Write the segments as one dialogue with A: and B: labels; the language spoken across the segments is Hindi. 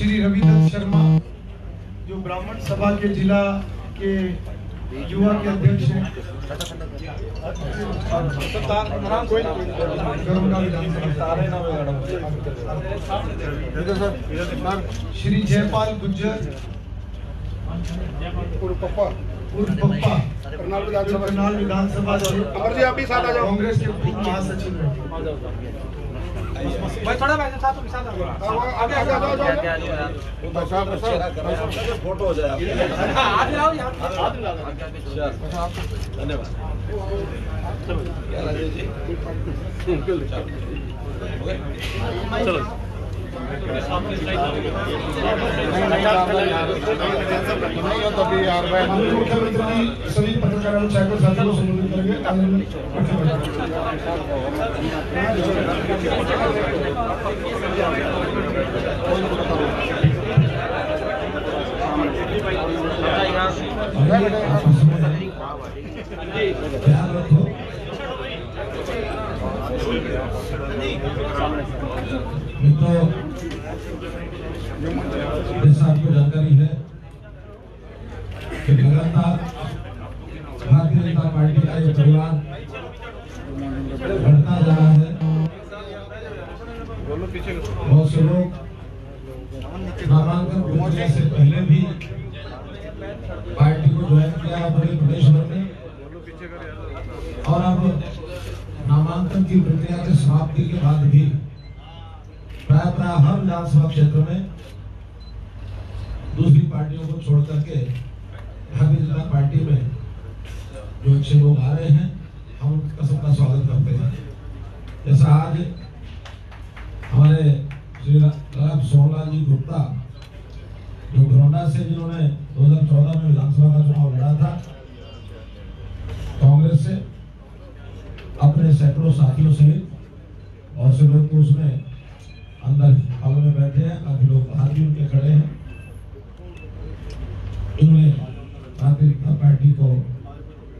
A: श्री रविदत्त शर्मा जो ब्राह्मण सभा के जिला के युवा के अध्यक्ष हैं श्री जयपाल गुज्जर
B: करनाल विधानसभा
A: कांग्रेस के महासचिव हैं
C: भाई थोड़ा भाई साथ में साथ
B: आगे आगे आ जाओ जाओ
D: फ़ोटो हो जाए
C: आगे आओ यार
D: धन्यवाद। क्या राजेश जी? चलो।
A: हम मुख्यमंत्री सभी पत्रकारों छात्रों साथियों को संबोधित करेंगे
E: ध्यान रखो मित्रों जैसा आपको जानकारी है कि लगातार भारतीय जनता पार्टी का ये परिवार बढ़ता जा रहा है। बहुत से लोग नामांकन पहुँचने से पहले भी पार्टी को ज्वाइन किया पूरे प्रदेश भर में। और अब नामांकन की प्रक्रिया के समाप्ति के बाद भी विधानसभा क्षेत्र में दूसरी पार्टियों को छोड़ करके भारतीय जनता पार्टी में जो अच्छे लोग आ रहे हैं, हम उनका सबका स्वागत करते हैं। जैसा आज हमारे श्री राम सोहनलाल जी गुप्ता, जो घरौंडा से जिन्होंने 2014 में विधानसभा का चुनाव लड़ा था, कांग्रेस से अपने सैकड़ों साथियों सहित बहुत से लोग उसमें अंदर हॉल में बैठे हैं काफ़ी लोग बाहर भी उनके खड़े हैं। इन्होंने भारतीय जनता पार्टी को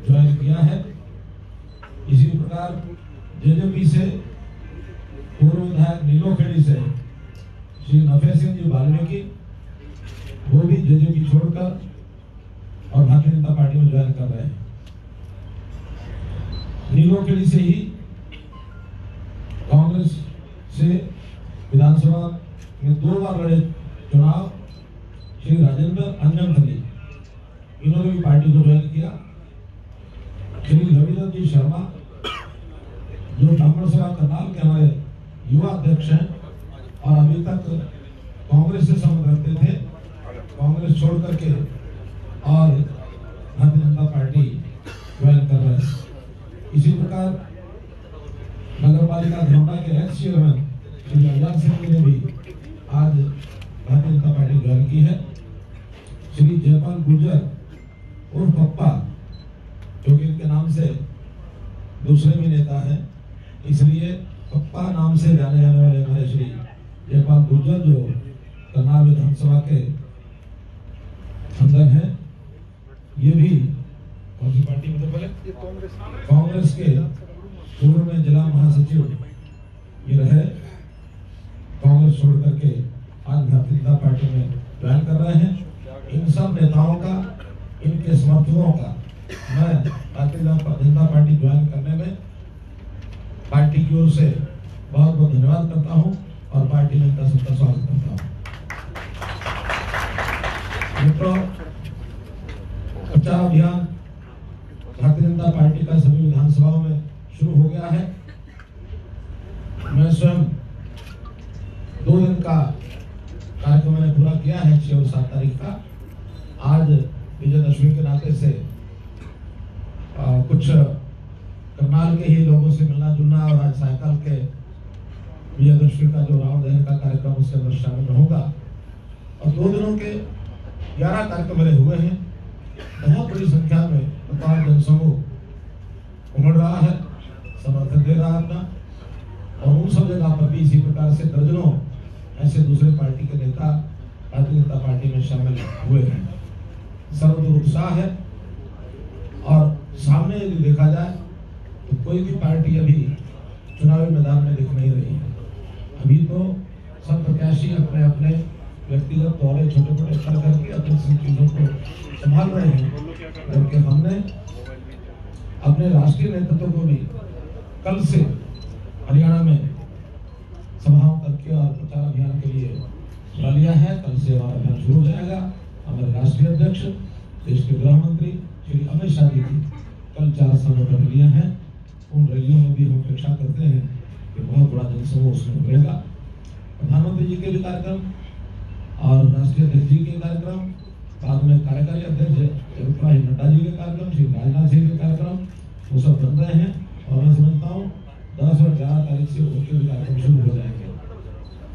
E: ज्वाइन किया है। इसी प्रकार जेजेपी से, पूर्व विधायक नीलो खेड़ी से, श्री नफे सिंह जी वाल्मीकि वो भी जेजेपी छोड़कर और भारतीय जनता पार्टी में ज्वाइन कर रहे हैं। नीलोखेड़ी से ही लड़े चुनाव श्री राजेंद्र अंजन थली इन्होंने भी पार्टी को ज्वाइन किया श्री रविंद्र जी शर्मा, जो सभा करनाल के हमारे युवा अध्यक्ष हैं और अभी तक कांग्रेस से संबंध रखते थे. कांग्रेस छोड़ करके और भारतीय जनता पार्टी ज्वाइन कर रहे हैं। इसी प्रकार नगर पालिका धरौंडा के एक्स चेयरमैन श्री अजय सिंह ने भी आज भारतीय जनता पार्टी ज्वाइन की है। श्री जयपाल गुर्जर उर्फ़ पप्पा, जो कि इनके नाम से दूसरे भी नेता हैं, इसलिए पप्पा नाम से जाने जाने वाले हमारे श्री जयपाल गुर्जर जो करनाल विधानसभा के अंदर हैं, ये भी कौन सी पार्टी में थे बोले? कांग्रेस के पूर्व में जिला महासचिव ये रहे। कांग्रेस छोड़ करके आज भारतीय जनता पार्टी में ज्वाइन कर रहे हैं। इन सब नेताओं का इनके समर्थकों का मैं भारतीय जनता पार्टी ज्वाइन करने में पार्टी की ओर से बहुत बहुत धन्यवाद करता हूँ और पार्टी में इनका सबका स्वागत करता हूँ। मित्रों, प्रचार अभियान भारतीय जनता पार्टी का सभी विधानसभाओं में शुरू हो गया है। मैं स्वयं दो दिन का कार्यक्रम मैंने पूरा किया है छह और सात तारीख का। आज विजयदशमी के नाते से आ, कुछ करनाल के ही लोगों से मिलना जुलना और आज सायकाल के विजयदशमी का जो रावण दहन का कार्यक्रम उसके अंदर शामिल रहूँगा। और दो दिनों के ग्यारह कार्यक्रम मेरे हुए हैं। बहुत बड़ी संख्या में प्रताप जनसमूह उमड़ रहा है समर्थन दे रहा है अपना। और उन सब जगह पर भी इसी प्रकार से दर्जनों ऐसे दूसरे पार्टी के नेता, भारतीय जनता पार्टी में शामिल हुए हैं। सर्वत्र उत्साह है और सामने यदि देखा जाए तो कोई भी पार्टी अभी चुनावी मैदान में दिख नहीं रही है। अभी तो सब प्रत्याशी अपने अपने व्यक्तिगत दौरे छोटे छोटे कर करके अपनी सब चीज़ों को संभाल रहे हैं। जबकि हमने अपने राष्ट्रीय नेतृत्व को भी कल से हरियाणा में सभाओं करके और प्रचार अभियान के लिए लिया है। कल से हमारा अभियान शुरू हो जाएगा। हमारे राष्ट्रीय अध्यक्ष, देश के गृह मंत्री श्री अमित शाह जी की कल चार स्थानों पर रैलियाँ हैं। उन रैलियों में भी हम अपेक्षा करते हैं कि बहुत बड़ा जनसमूह उसमें उभरेगा प्रधानमंत्री जी के भी कार्यक्रम और राष्ट्रीय अध्यक्ष जी के कार्यक्रम, बाद में कार्यकारी अध्यक्ष जगत नड्डा जी के कार्यक्रम, श्री राजनाथ सिंह के कार्यक्रम, वो सब बन रहे हैं। और मैं समझता हूँ दस और ग्यारह तारीख से उनके भी कार्यक्रम शुरू हो जाएँगे।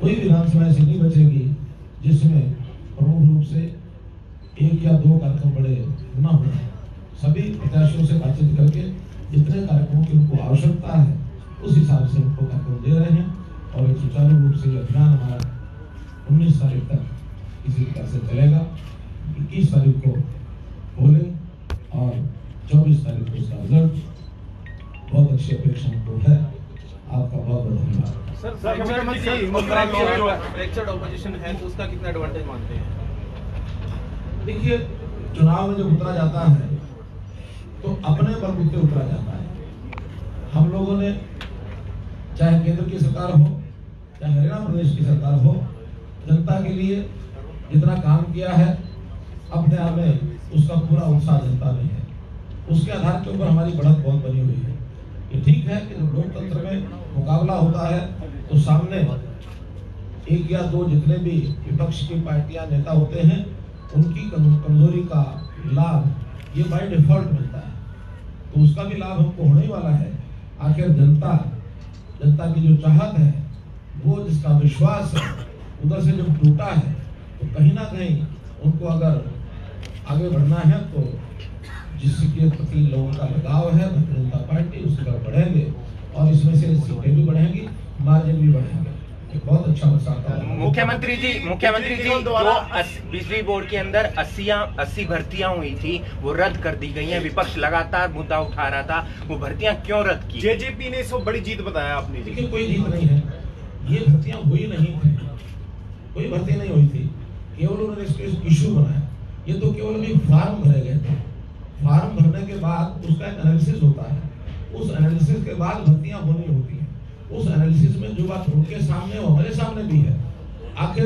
E: कोई विधानसभा ऐसी नहीं बचेगी जिसमें प्रमुख रूप से एक या दो कार्यक्रम बड़े न हो। सभी प्रत्याशियों से बातचीत करके जितने कार्यक्रमों की उनको आवश्यकता है, उस हिसाब से उनको कार्यक्रम दे रहे हैं और एक सुचारू रूप से ये अभियान हमारा उन्नीस तारीख तक इसी तरह से चलेगा। इक्कीस तारीख को पोलिंग और चौबीस तारीख को उसका रिज़ल्ट बहुत अच्छी अपेक्षा हमको है। आपका बहुत बहुत धन्यवाद।
C: सर मुख्यमंत्री मुख्यमंत्री जो फ्रैक्चर्ड ऑपोजिशन है तो उसका कितना एडवांटेज मानते हैं?
E: देखिए चुनाव में जब उतरा जाता है तो अपने बलबूते उतरा जाता है। हम लोगों ने चाहे केंद्र की सरकार हो चाहे हरियाणा प्रदेश की सरकार हो जनता के लिए जितना काम किया है अपने आप में उसका पूरा उत्साह जनता में है। उसके आधार के ऊपर हमारी बढ़त बहुत बनी हुई है। ठीक है कि जब लोकतंत्र में मुकाबला होता है तो सामने एक या दो जितने भी विपक्ष की पार्टियाँ नेता होते हैं, उनकी कमज़ोरी का लाभ, ये बाय डिफ़ॉल्ट मिलता है। तो उसका भी लाभ हमको होने वाला है। आखिर जनता जनता की जो चाहत है, वो जिसका विश्वास है, उधर से जब टूटा है तो कहीं ना कहीं उनको अगर आगे बढ़ना है तो जिसके प्रति लोगों का लगाव है भारतीय जनता पार्टी उसकी तरफ़ बढ़ेंगे और इसमें से सीटें भी बढ़ेंगी मार्जिन भी बढ़ेंगे। बहुत अच्छा
B: मुख्यमंत्री जी मुख्यमंत्री जी जो बिजली बोर्ड के अंदर अस्सियाँ अस्सी भर्तियाँ हुई थी वो रद्द कर दी गई हैं। विपक्ष लगातार मुद्दा उठा रहा था वो भर्तियाँ क्यों रद्द की?
C: जेजेपी ने इसको बड़ी जीत बताया अपनी जी।
E: देखिए कोई जीत नहीं है। ये भर्तियाँ हुई नहीं थी। कोई भर्ती नहीं हुई थी। केवल उन्होंने इसको इशू बनाया। ये तो केवल अभी फॉर्म भरे गए थे। फॉर्म भरने के बाद उसका एक एनालिसिस होता है। उस एनालिसिस के बाद भर्तियाँ होनी होती हैं। उस एनालिसिस में जो बात उनके सामने और हमारे सामने भी है, आखिर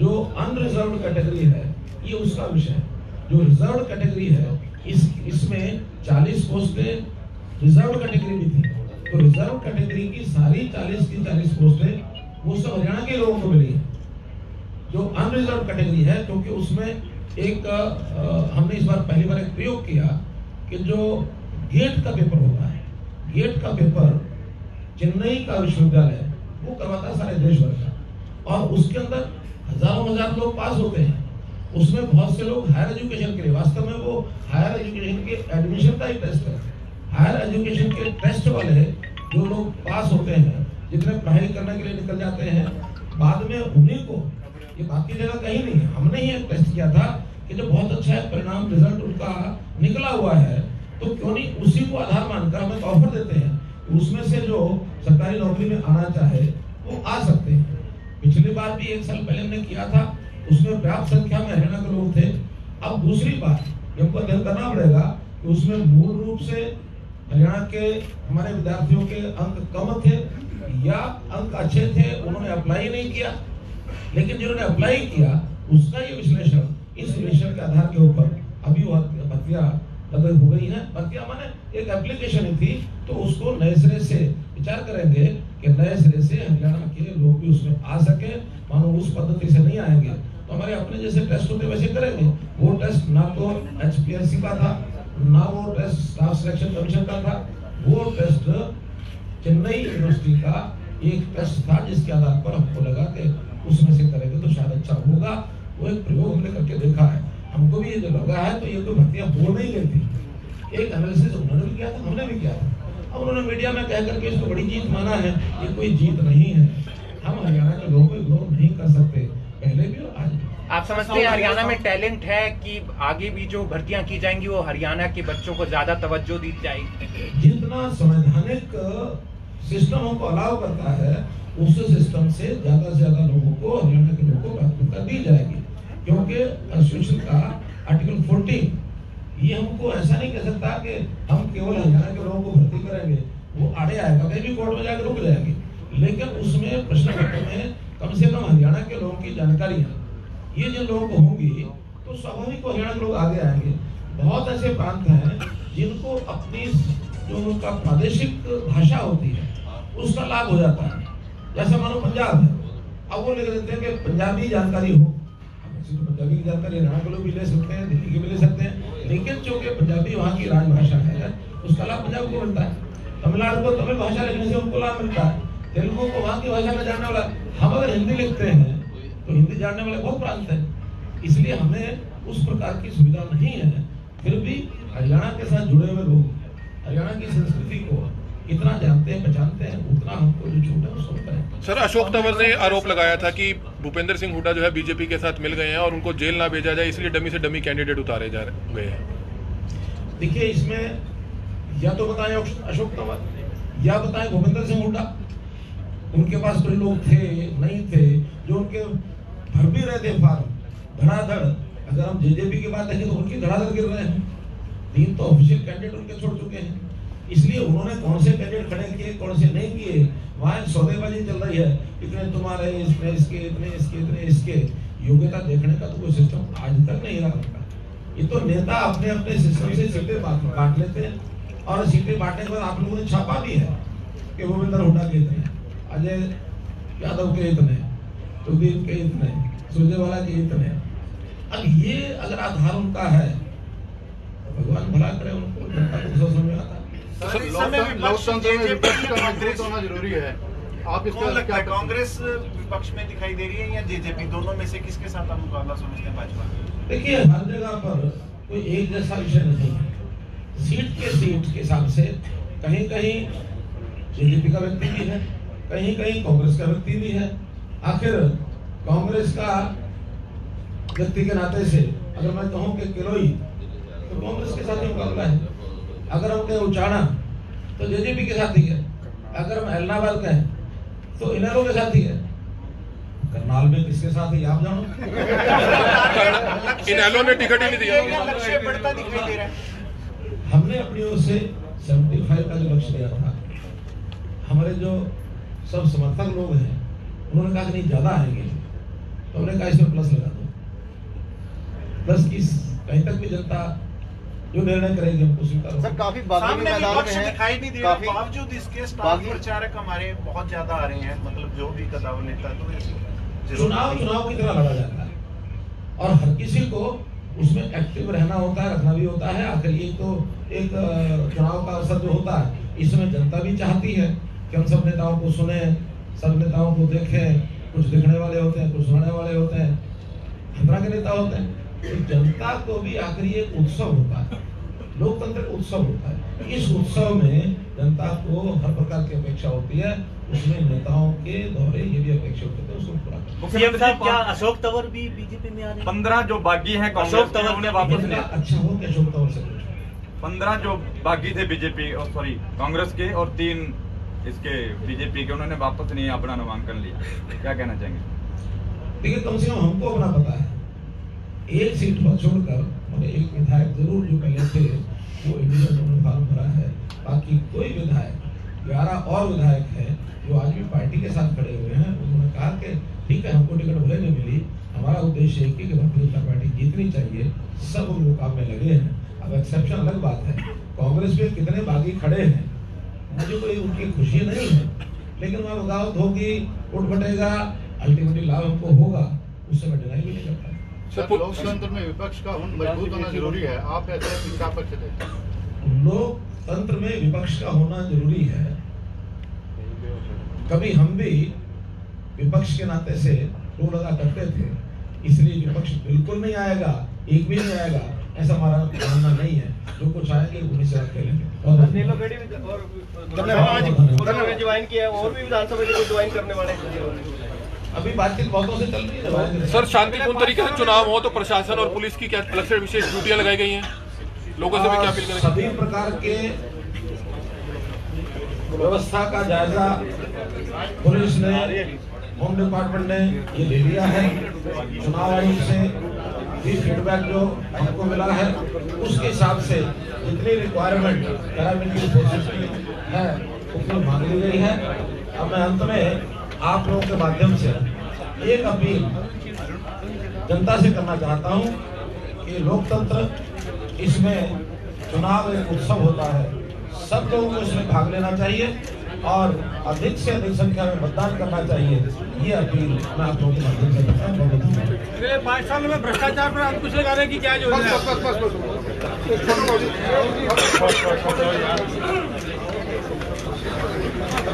E: जो अनरिजर्व कैटेगरी है, ये उसका विषय है। जो रिज़र्व कैटेगरी है, इस, इसमें 40 पोस्टें रिज़र्व कैटेगरी भी थी। तो रिज़र्व कैटेगरी की सारी 40 की 40 पोस्टें वो सब हरियाणा के लोगों को मिली जो अनरिजर्व कैटेगरी है, क्योंकि उसमें एक हमने इस बार पहली बार एक प्रयोग किया कि जो गेट का पेपर होता है, गेट का पेपर चेन्नई का विश्वविद्यालय, वो करवाता है सारे देश भर का। और उसके अंदर हज़ारों हज़ार लोग पास होते हैं। उसमें बहुत से लोग हायर एजुकेशन के लिए, वास्तव में वो हायर एजुकेशन के एडमिशन का ही टेस्ट है। हायर एजुकेशन के टेस्ट वाले जो लोग पास होते हैं, जितने पढ़ाई करने के लिए निकल जाते हैं, बाद में उन्हीं को ये बाकी जगह कहीं नहीं है। हमने एक टेस्ट किया था कि जो बहुत अच्छा परिणाम रिज़ल्ट उनका निकला हुआ है तो क्यों नहीं उसी को आधार मानकर हम एक ऑफ़र देते हैं उसमें से जो सरकारी नौकरी में आना चाहे, वो आ सकते हैं। पिछली बार भी एक साल पहले हमने किया था, उसमें पर्याप्त संख्या में हरियाणा के लोग थे। अब दूसरी ये हमको अध्ययन करना पड़ेगा कि उसमें मूल रूप से हरियाणा के हमारे विद्यार्थियों के अंक कम थे या अंक अच्छे थे, उन्होंने अप्लाई नहीं किया। लेकिन जिन्होंने अप्लाई किया, उसका ये विश्लेषण, इस विश्लेषण के आधार के ऊपर अभी वह भर्तियाँ रद्द हो गई हैं। भर्तियाँ माने एक एप्लीकेशन थी तो उसको नए सिरे से विचार करेंगे कि नए सिरे से हरियाणा के लोग भी उसमें आ सके। मानो उस पद्धति से नहीं आएँगे। तो हमारे अपने जैसे टेस्ट होते वैसे करेंगे। वो टेस्ट ना तो एच का था, ना वो टेस्ट स्टाफ सिलेक्शन कमीशन का था। वो टेस्ट चेन्नई यूनिवर्सिटी का एक टेस्ट था, जिसके आधार पर हमको लगा कि उसमें से करेंगे तो शायद अच्छा होगा। वो एक प्रयोग हमने करके देखा है। हमको भी ये जो लगा है तो ये कोई भर्तियाँ हो नहीं थी एक एनालिसिस उन्होंने भी किया था हमने भी किया था। अब उन्होंने मीडिया में कह करके इसको बड़ी जीत माना है। ये कोई जीत नहीं है। हम हरियाणा के लोगों को इग्नोर नहीं कर सकते। पहले भी और आज भी।
B: आप समझते हैं हरियाणा में टैलेंट है कि आगे भी जो भर्तियाँ की जाएँगी वो हरियाणा के बच्चों को ज़्यादा तवज्जो दी जाएगी?
E: जितना संवैधानिक सिस्टम हमको अलाउ करता है, उस सिस्टम से ज़्यादा से ज़्यादा लोगों को, हरियाणा के लोगों को प्राथमिकता दी जाएगी। क्योंकि कॉन्स्टिट्यूशन का आर्टिकल 14 ये हमको ऐसा नहीं कह सकता कि हम केवल हरियाणा के लोगों को भर्ती करेंगे, वो आड़े आएगा, कहीं भी कोर्ट में जाकर रुक जाएँगे। लेकिन उसमें प्रश्न पत्र में कम से कम हरियाणा के लोगों की जानकारियाँ ये जिन लोगों को होंगी तो स्वाभाविक को हरियाणा के लोग आगे आएँगे। बहुत ऐसे प्रांत हैं जिनको अपनी जो उनका प्रादेशिक भाषा होती है उसका लाभ हो जाता है। जैसे मानो पंजाब है, अब वो लिख देते हैं कि पंजाबी जानकारी हो। तो पंजाबी की जानकारी हरियाणा के लोग भी ले सकते हैं, दिल्ली के भी ले सकते हैं। लेकिन चूँकि पंजाबी वहाँ की राजभाषा है, उसका लाभ पंजाब को मिलता है। तमिलनाडु को तमिल भाषा लिखने से उनको लाभ मिलता है। तेलुगु को वहाँ की भाषा में जानने वाला, हम अगर हिंदी लिखते हैं तो हिंदी जानने वाले बहुत प्रांत है। इसलिए हमें उस प्रकार की सुविधा नहीं है। फिर भी हरियाणा के साथ जुड़े हुए लोग, हरियाणा की संस्कृति को इतना जानते हैं पहचानते हैं उतना हमको जो छूट है उसको करें
F: सर अशोक तंवर ने आरोप लगाया था कि भूपेंद्र सिंह हुड्डा जो है बीजेपी के साथ मिल गए हैं और उनको जेल ना भेजा जाए इसलिए डमी से डमी कैंडिडेट उतारे जा रहे- गए हैं।
E: देखिए इसमें या तो बताएँ अशोक तंवर या बताएँ भूपेंद्र सिंह हुड्डा। उनके पास कोई लोग थे नहीं थे जो उनके भर भी रहे थे फार्म धड़ाधड़। अगर हम जेजेपी की बात देखें तो उनकी धड़ाधड़ गिर रहे हैं। तीन तो ऑफिशियल कैंडिडेट उनके छोड़ चुके हैं। इसलिए उन्होंने कौन से कैंडिडेट खड़े किए, कौन से नहीं किए? वहाँ सौदेबाजी चल रही है। इतने तुम्हारे इसमें इसके, इतने इसके इतने इसके। योग्यता देखने का तो कोई सिस्टम आज तक नहीं रहा ये तो नेता अपने अपने सिस्टम से सीटें बांट लेते हैं। और सीटें बांटने के बाद आप लोगों ने छापा भी है कि भूपेंद्र हुड्डा के इतने, अजय यादव के इतने सुधीर के इतने, सुरजेवाला के इतने। अब ये अगर आधार उनका है तो भगवान भला करे उनको, जनता को समझ
G: होना ज़रूरी है। आप इसका
H: लगता है? कांग्रेस विपक्ष में दिखाई दे रही है या जेजेपी? दोनों में से किसके साथ आप मुकाबला समझते हैं भाजपा?
E: देखिए हर जगह पर कोई एक जैसा विषय नहीं है। सीट के सीट के हिसाब से कहीं कहीं बीजेपी का व्यक्ति भी है कहीं कहीं कांग्रेस का व्यक्ति भी है। आखिर कांग्रेस का व्यक्ति के नाते से अगर मैं कहूँ कि किलोई तो कांग्रेस के साथ ही मुकाबला है। अगर हम कहें उचाना तो जेजेपी के साथ ही है। अगर हम एलनाबाद कहें तो इनरो के साथ ही है। करनाल में किसके साथ है? आप जानो।
F: इनेलो ने टिकट ही नहीं दिया।
H: है।
E: हमने अपनी ओर से 75 का जो लक्ष्य लिया था हमारे जो सब समर्थक लोग हैं उन्होंने कहा कि नहीं ज़्यादा आएँगे। तो हमने कहा इसमें प्लस लगा दो। प्लस किस कहीं तक भी जनता जो निर्णय करेगी हमको स्वीकार।
G: सर काफ़ी
H: सामने विपक्ष दिखाई नहीं दे रहा बावजूद इसके स्टार प्रचारक हमारे बहुत ज़्यादा आ रहे हैं मतलब जो भी कदावर नेता तो
E: चुनाव चुनाव की तरह लड़ा जाता है। और हर किसी को उसमें एक्टिव रहना होता है रखना भी होता है। आखिर ये तो एक चुनाव का अवसर जो होता है। इसमें जनता भी चाहती है कि हम सब नेताओं को सुने सब नेताओं को देखें। कुछ दिखने वाले होते हैं कुछ सुनने वाले होते हैं। हर तरह के नेता होते हैं। तो जनता को भी आखिर ये एक उत्सव होता है। लोकतंत्र उत्सव होता है। इस उत्सव में जनता को हर प्रकार की अपेक्षा होती है। उसमें नेताओं के दौरे ये भी अपेक्षा होते हैं। उसको पूरा
I: सीएम साहब क्या अशोक तंवर भी बीजेपी में आ रहे
J: पंद्रह जो बागी हैं
I: अशोक
J: के
I: तंवर
J: उन्हें वापस
E: इतना
J: ले।
E: अच्छा हो कि अशोक तंवर से
J: पंद्रह जो बागी थे बीजेपी और सॉरी कांग्रेस के और तीन इसके बीजेपी के उन्होंने वापस नहीं अपना नामांकन लिया। क्या कहना चाहेंगे?
E: देखिए कम से कम हमको अपना पता है। एक सीट पर छोड़कर मैंने एक विधायक ज़रूर जो पहले थे, वो इंडिया उन्होंने फॉर्म भरा है। बाकी कोई विधायक, ग्यारह और विधायक है जो आज भी पार्टी के साथ खड़े हुए हैं, उन्होंने कहा कि ठीक है, हमको टिकट भले नहीं मिली। हमारा उद्देश्य ही कि भारतीय जनता पार्टी जीतनी चाहिए। सब उन में लगे हैं। अब एक्सेप्शन अलग बात है। कांग्रेस में कितने बागी खड़े हैं? मुझे कोई उनकी खुशी नहीं है। लेकिन मैं बगावत होगी उठ बटेगा अल्टीमेटली लाभ हमको होगा। उससे मैं डिनाई भी नहीं करता
G: लोकतंत्र में विपक्ष का होना मज़बूत होना ज़रूरी है। आप ऐसे क्या पक्ष देते
E: लोकतंत्र में विपक्ष का होना ज़रूरी है। कभी हम भी विपक्ष के नाते से रोड अदा करते थे इसलिए विपक्ष बिल्कुल नहीं आएगा एक भी नहीं आएगा ऐसा हमारा मानना नहीं है। जो कुछ आएँगे उन्हीं से खेलेंगे और
I: उन्होंने ज्वाइन किया है और भी विधानसभा के ज्वाइन करने वाले हैं।
E: अभी बातचीत बहुतों से चल रही है।
F: सर शांतिपूर्ण तरीके से चुनाव हो तो प्रशासन और पुलिस की क्या अलग से विशेष ड्यूटियाँ लगाई गई हैं? लोगों से भी क्या अपील करें
E: सभी प्रकार के व्यवस्था का जायजा पुलिस ने होम डिपार्टमेंट ने ये ले लिया है। चुनाव आयोग से भी फीडबैक जो हमको मिला है उसके हिसाब से जितनी रिक्वायरमेंट पैरामिलिट्री फोर्सेस की है उतनी मांग ली गई है। अब मैं अंत में आप लोगों के माध्यम से एक अपील जनता से करना चाहता हूँ कि लोकतंत्र इसमें चुनाव एक उत्सव होता है सब लोगों को इसमें भाग लेना चाहिए और अधिक से अधिक संख्या में मतदान करना चाहिए ये अपील मैं आप लोगों के माध्यम से करता हूँ
C: पाँच साल में भ्रष्टाचार पर अंकुश लगाने की क्या योजना है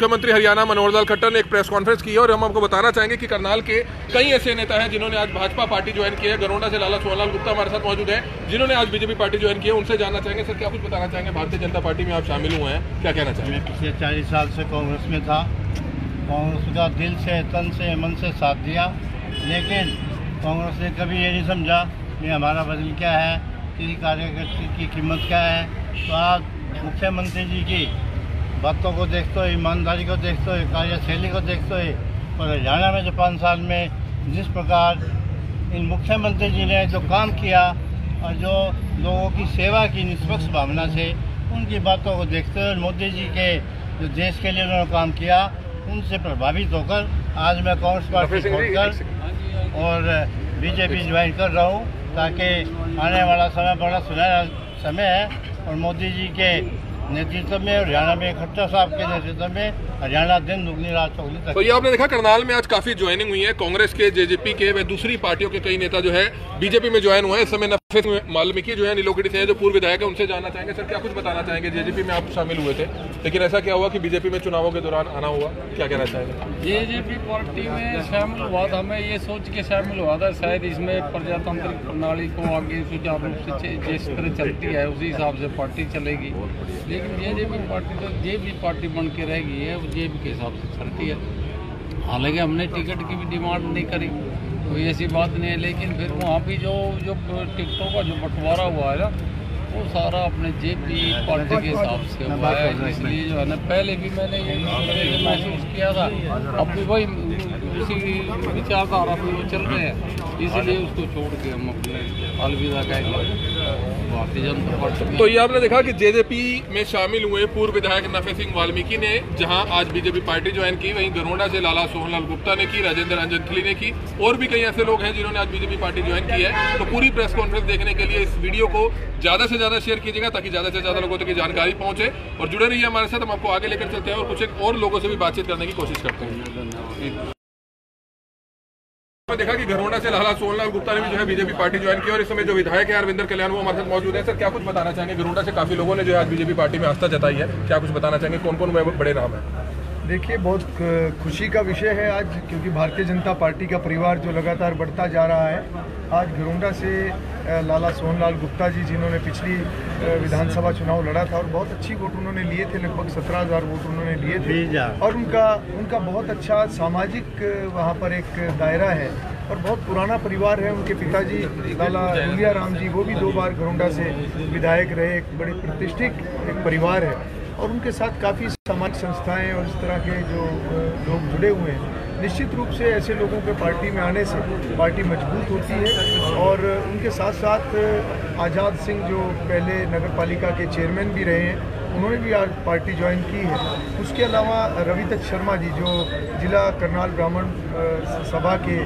F: मुख्यमंत्री हरियाणा मनोहर लाल खट्टर ने एक प्रेस कॉन्फ्रेंस की है और हम आपको बताना चाहेंगे कि करनाल के कई ऐसे नेता हैं जिन्होंने आज भाजपा पार्टी ज्वाइन की है। गरोंडा से लाला सोहनलाल गुप्ता हमारे साथ मौजूद है, जिन्होंने आज बीजेपी पार्टी ज्वाइन की है। उनसे जानना चाहेंगे, सर, क्या कुछ बताना चाहेंगे? भारतीय जनता पार्टी में आप शामिल हुए हैं, क्या कहना चाहेंगे?
G: पिछले चालीस साल से कांग्रेस में था। कांग्रेस का दिल से, तन से, मन से साथ दिया। लेकिन कांग्रेस ने कभी ये नहीं समझा कि हमारा बदल क्या है, किसी कार्यकर्ता की कीमत क्या है। तो आज मुख्यमंत्री जी की बातों को देखते हुए, ईमानदारी को देखते हुए, कार्यशैली को देखते हुए, और हरियाणा में जो पाँच साल में जिस प्रकार इन मुख्यमंत्री जी ने जो काम किया और जो लोगों की सेवा की निष्पक्ष भावना से, उनकी बातों को देखते हुए मोदी जी के जो देश के लिए उन्होंने काम किया उनसे प्रभावित होकर आज मैं कांग्रेस पार्टी छोड़कर और बीजेपी ज्वाइन कर रहा हूँ ताकि आने वाला समय बड़ा सुनहरा समय है। और मोदी जी के नेतृत्व में हरियाणा में खट्टर साहब के नेतृत्व में हरियाणा दिन दुगनी रात चौगनी तक।
F: तो ये आपने देखा करनाल में आज काफ़ी ज्वाइनिंग हुई है। कांग्रेस के जेजेपी के व दूसरी पार्टियों के कई नेता जो है बीजेपी में ज्वाइन हुए हैं। इस समय वाल्मीकि जो है नीलोगढ़ी से जो पूर्व विधायक है, उनसे जानना चाहेंगे। सर, क्या कुछ बताना चाहेंगे? जेजेपी में आप शामिल हुए थे, लेकिन ऐसा क्या हुआ कि बीजेपी में चुनावों के दौरान आना हुआ? क्या कहना चाहेंगे?
K: जेजेपी पार्टी में शामिल हुआ था, हमें ये सोच के शामिल हुआ था, शायद इसमें प्रजातांत्रिक प्रणाली को आगे सुचारू रूप से जिस तरह चलती है, उसी हिसाब से पार्टी चलेगी। लेकिन जेजेपी पार्टी तो जे भी पार्टी बन के रह गई है, वो जेबी के हिसाब से चलती है। हालाँकि हमने टिकट की भी डिमांड नहीं करी। कोई ऐसी बात नहीं है लेकिन फिर वहाँ भी जो जो टिकटों का जो बंटवारा हुआ है ना वो सारा अपने जे पी पार्टी के हिसाब से हुआ है इसलिए जो है ना पहले भी मैंने ये महसूस किया था। अब भी वही उसी विचारधारा पे वो चल रहे हैं इसलिए उसको छोड़ के हम अपने अलविदा कहेंगे भारतीय जनता पार्टी
F: तो ये आपने देखा कि जेजेपी में शामिल हुए पूर्व विधायक नफे सिंह वाल्मीकि ने जहाँ आज बीजेपी पार्टी ज्वाइन की वहीं गरोडा से लाला सोहनलाल गुप्ता ने की राजेंद्र अंजनखली ने की और भी कई ऐसे लोग हैं जिन्होंने आज बीजेपी पार्टी ज्वाइन की है तो पूरी प्रेस कॉन्फ्रेंस देखने के लिए इस वीडियो को ज़्यादा से ज़्यादा शेयर कीजिएगा ताकि ज़्यादा से ज़्यादा लोगों तक जानकारी पहुँचे और जुड़े रहिए हमारे साथ हम आपको आगे लेकर चलते हैं। और कुछ एक और लोगों से भी बातचीत करने की कोशिश करते हैं। देखा कि घरोंडा से लाला सोनलाल गुप्ता ने भी जो है बीजेपी पार्टी ज्वाइन की और इस समय जो विधायक है अरविंद कल्याण वो हमारे साथ मौजूद है। सर, क्या कुछ बताना चाहेंगे? घरोंडा से काफ़ी लोगों ने जो है आज बीजेपी पार्टी में आस्था जताई है। क्या कुछ बताना चाहेंगे? कौन कौन बड़े नाम है?
A: देखिए बहुत खुशी का विषय है आज क्योंकि भारतीय जनता पार्टी का परिवार जो लगातार बढ़ता जा रहा है। आज घरोंडा से लाला सोहनलाल गुप्ता जी जिन्होंने पिछली विधानसभा चुनाव लड़ा था और बहुत अच्छी वोट उन्होंने लिए थे लगभग सत्रह हज़ार वोट उन्होंने लिए थे। और उनका उनका बहुत अच्छा सामाजिक वहाँ पर एक दायरा है और बहुत पुराना परिवार है उनके पिताजी लाला राम जी वो भी दो बार घरोंडा से विधायक रहे एक बड़े प्रतिष्ठित एक परिवार है। और उनके साथ काफ़ी सामाजिक संस्थाएँ और इस तरह के जो लोग जुड़े हुए हैं। निश्चित रूप से ऐसे लोगों के पार्टी में आने से पार्टी मज़बूत होती है और उनके साथ साथ आज़ाद सिंह जो पहले नगर पालिका के चेयरमैन भी रहे हैं, उन्होंने भी आज पार्टी ज्वाइन की है। उसके अलावा रविदत्त शर्मा जी जो जिला करनाल ब्राह्मण सभा के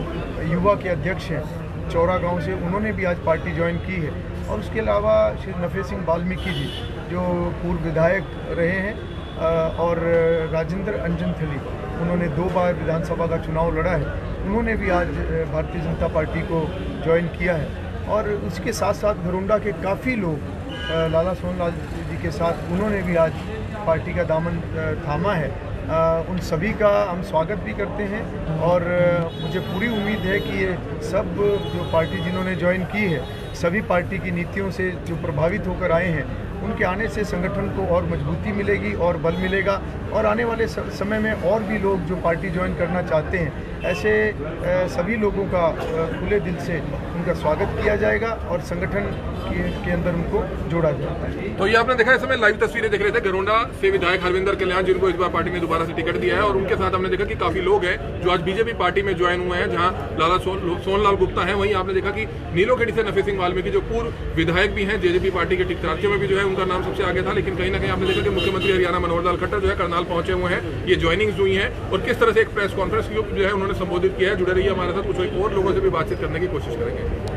A: युवा के अध्यक्ष हैं, चौरा गाँव से, उन्होंने भी आज पार्टी ज्वाइन की है। और उसके अलावा श्री नफे सिंह वाल्मीकि जी, जो पूर्व विधायक रहे हैं और राजेंद्र अंजन थली, उन्होंने दो बार विधानसभा का चुनाव लड़ा है। उन्होंने भी आज भारतीय जनता पार्टी को ज्वाइन किया है। और उसके साथ साथ घरोंडा के काफ़ी लोग लाला सोनलाल जी के साथ उन्होंने भी आज पार्टी का दामन थामा है। उन सभी का हम स्वागत भी करते हैं और मुझे पूरी उम्मीद है कि ये सब जो पार्टी जिन्होंने ज्वाइन की है, सभी पार्टी की नीतियों से जो प्रभावित होकर आए हैं उनके आने से संगठन को और मजबूती मिलेगी और बल मिलेगा। और आने वाले समय में और भी लोग जो पार्टी ज्वाइन करना चाहते हैं ऐसे सभी लोगों का खुले दिल से उनका स्वागत किया जाएगा और संगठन के, अंदर उनको जोड़ा जाएगा।
F: तो ये आपने देखा इस समय लाइव तस्वीरें देख रहे थे गरोंडा से विधायक हरविंदर कल्याण जिनको इस बार पार्टी ने दोबारा से टिकट दिया है और उनके साथ हमने देखा कि काफ़ी लोग हैं जो आज बीजेपी पार्टी में ज्वाइन हुए हैं जहाँ लाला सोन सोनलाल गुप्ता है। वहीं आपने देखा कि नीलोखेड़ी से नफी सिंह वाल्मीकि जो पूर्व विधायक भी हैं जेजेपी पार्टी के टिकटार्थियों में भी जो है उनका नाम सबसे आगे था, लेकिन कहीं ना कहीं आपने देखा कि मुख्यमंत्री हरियाणा मनोहर लाल खट्टर जो है करनाल पहुँचे हुए हैं, ये ज्वाइनिंग्स हुई हैं, और किस तरह से एक प्रेस कॉन्फ्रेंस जो है उन्होंने संबोधित किया है, जुड़े रहिए हमारे साथ, कुछ और लोगों से भी बातचीत करने की कोशिश करेंगे।